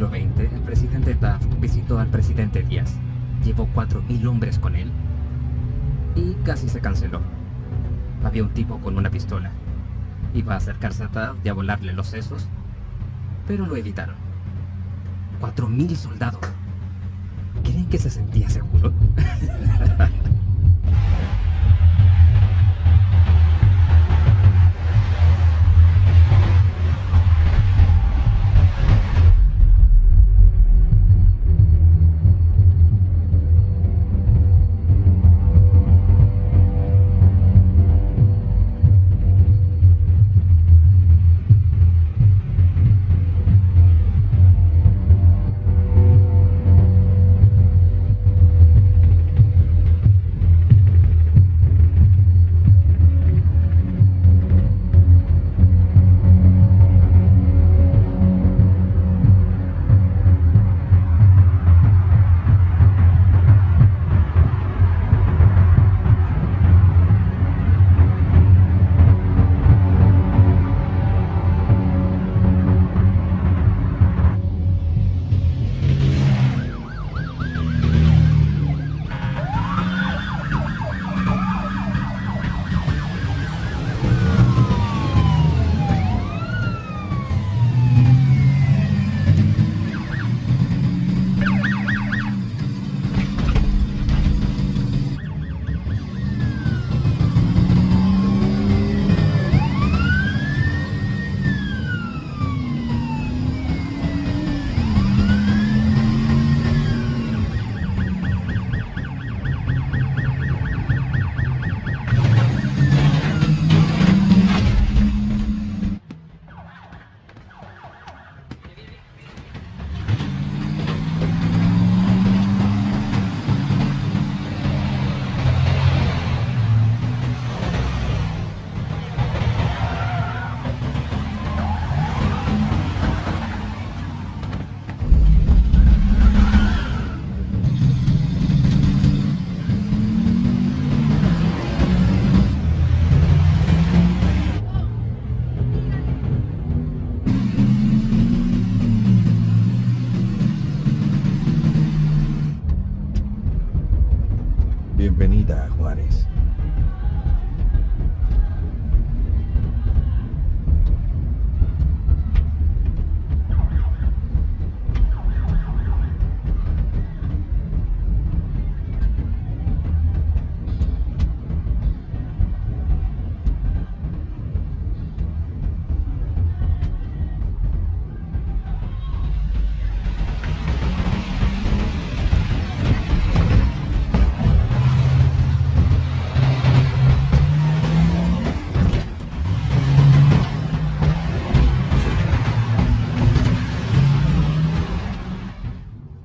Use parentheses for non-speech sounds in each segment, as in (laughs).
noche, el presidente Taft visitó al presidente Díaz. Llevó 4.000 hombres con él. Y casi se canceló. Había un tipo con una pistola. Iba a acercarse a Taft y a volarle los sesos. Pero lo evitaron. 4.000 soldados. ¿Creen que se sentía seguro? (laughs)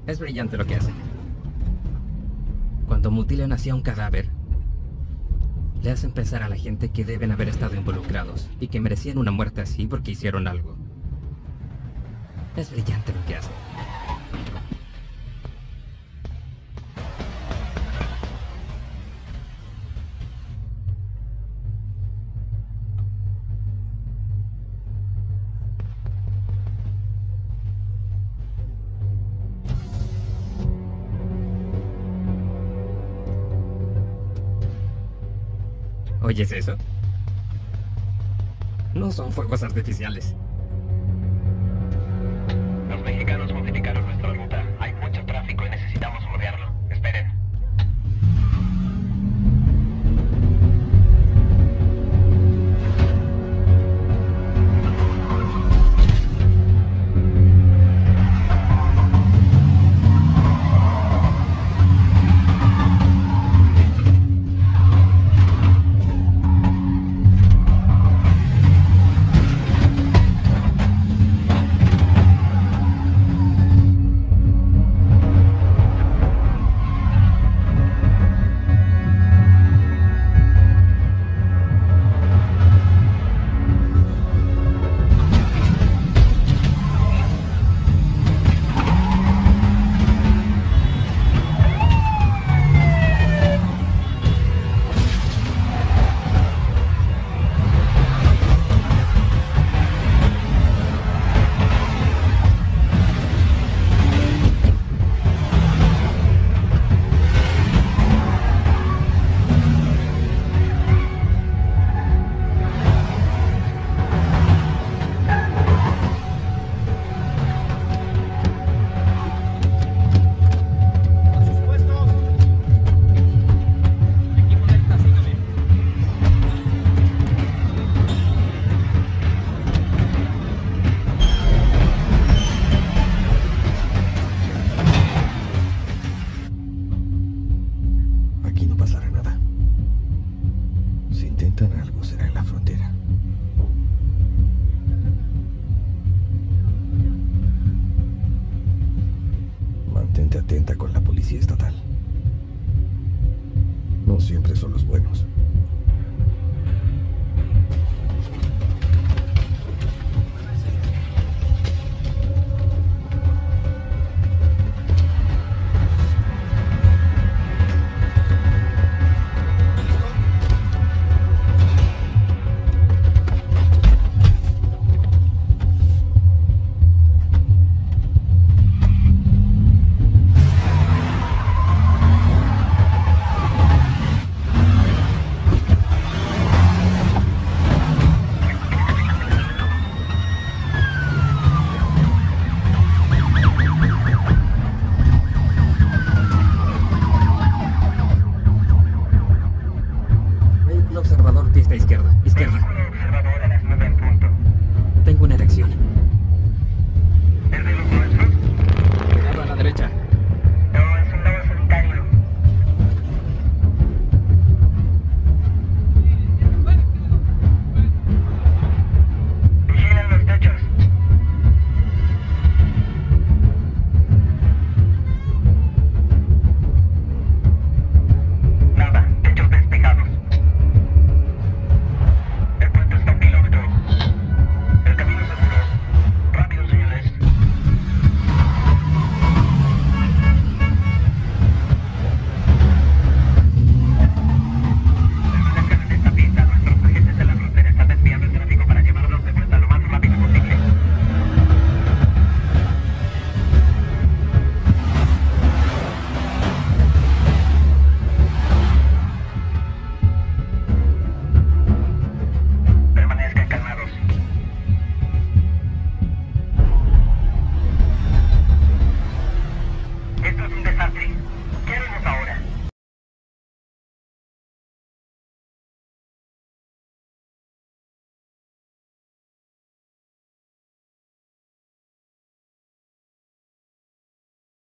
Es brillante lo que hacen. Cuando mutilan hacia un cadáver, le hacen pensar a la gente que deben haber estado involucrados y que merecían una muerte así porque hicieron algo. Es brillante lo que hacen. ¿Oyes eso? No son fuegos artificiales. Si intentan algo, será en la frontera. Mantente atenta con la policía estatal. No siempre son los buenos.